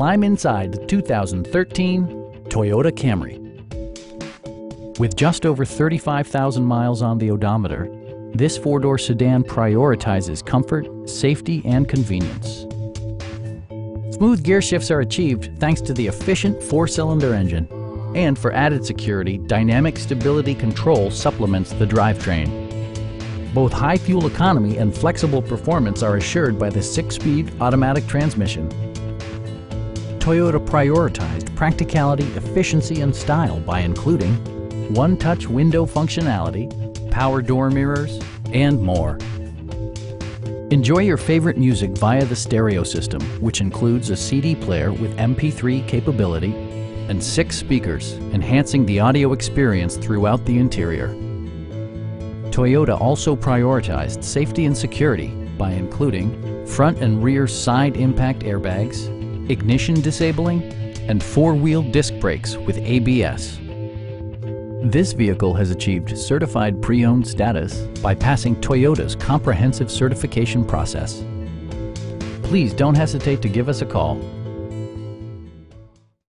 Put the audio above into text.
climb inside the 2013 Toyota Camry. With just over 35,000 miles on the odometer, this four-door sedan prioritizes comfort, safety, and convenience. Smooth gear shifts are achieved thanks to the efficient four-cylinder engine. And for added security, dynamic stability control supplements the drivetrain. Both high fuel economy and flexible performance are assured by the six-speed automatic transmission. Toyota prioritized practicality, efficiency, and style by including one-touch window functionality, power door mirrors, and more. Enjoy your favorite music via the stereo system, which includes a CD player with MP3 capability and six speakers, enhancing the audio experience throughout the interior. Toyota also prioritized safety and security by including front and rear side impact airbags, ignition disabling, and four-wheel disc brakes with ABS. This vehicle has achieved certified pre-owned status by passing Toyota's comprehensive certification process. Please don't hesitate to give us a call